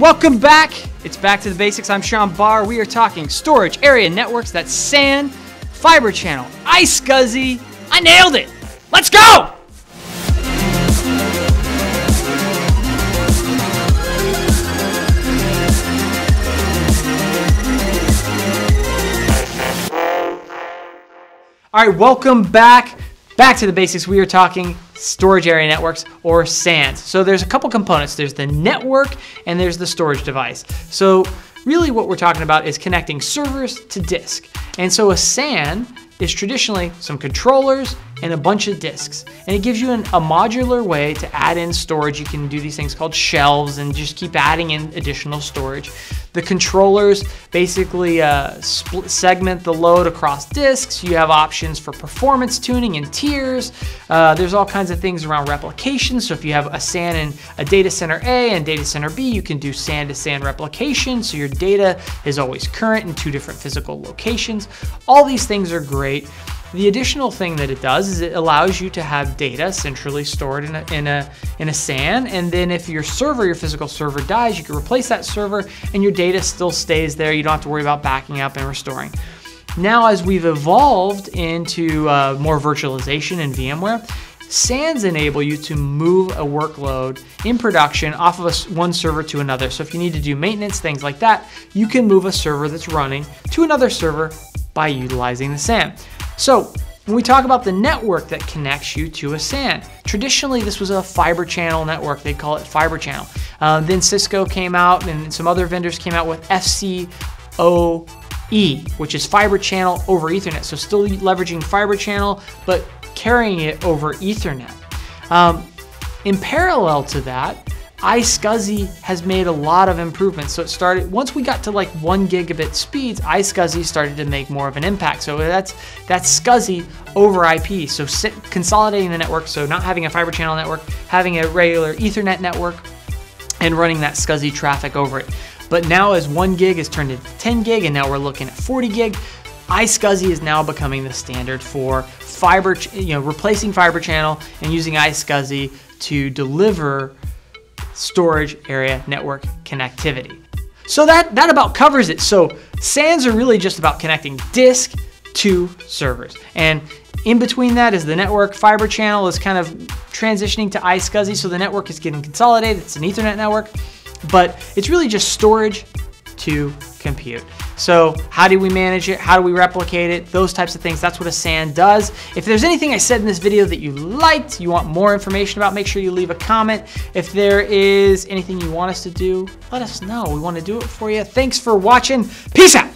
welcome back. It's back to the basics. I'm Sean Barr. We are talking storage area networks. That's SAN, Fiber Channel, iSCSI. I nailed it. Let's go. All right, welcome back. Back to the basics. We are talking storage area networks or SANs. So there's a couple components. There's the network and there's the storage device. So really what we're talking about is connecting servers to disk. And so a SAN is traditionally some controllers and a bunch of disks. And it gives you an, a modular way to add in storage. You can do these things called shelves and just keep adding in additional storage. The controllers basically uh, split, segment the load across disks. You have options for performance tuning and tiers. Uh, there's all kinds of things around replication. So if you have a SAN in a data center A and data center B, you can do SAN to SAN replication. So your data is always current in two different physical locations. All these things are great. The additional thing that it does is it allows you to have data centrally stored in a, in a, in a SAN. And then if your server, your physical server dies, you can replace that server and your data still stays there. You don't have to worry about backing up and restoring. Now, as we've evolved into uh, more virtualization in VMware, SANs enable you to move a workload in production off of a, one server to another. So if you need to do maintenance, things like that, you can move a server that's running to another server by utilizing the SAN. So when we talk about the network that connects you to a SAN, traditionally this was a fiber channel network. They call it fiber channel. Uh, then Cisco came out and some other vendors came out with FCOE, which is fiber channel over Ethernet. So still leveraging fiber channel, but carrying it over Ethernet. Um, in parallel to that, iSCSI has made a lot of improvements. So it started, once we got to like one gigabit speeds, iSCSI started to make more of an impact. So that's, that's SCSI over IP. So sit, consolidating the network, so not having a fiber channel network, having a regular ethernet network, and running that SCSI traffic over it. But now as one gig is turned into 10 gig, and now we're looking at 40 gig, iSCSI is now becoming the standard for fiber, you know, replacing fiber channel and using iSCSI to deliver storage area network connectivity. So that, that about covers it. So SANs are really just about connecting disk to servers. And in between that is the network fiber channel is kind of transitioning to iSCSI. So the network is getting consolidated. It's an ethernet network, but it's really just storage to compute. So how do we manage it? How do we replicate it? Those types of things. That's what a SAN does. If there's anything I said in this video that you liked, you want more information about, make sure you leave a comment. If there is anything you want us to do, let us know. We want to do it for you. Thanks for watching. Peace out.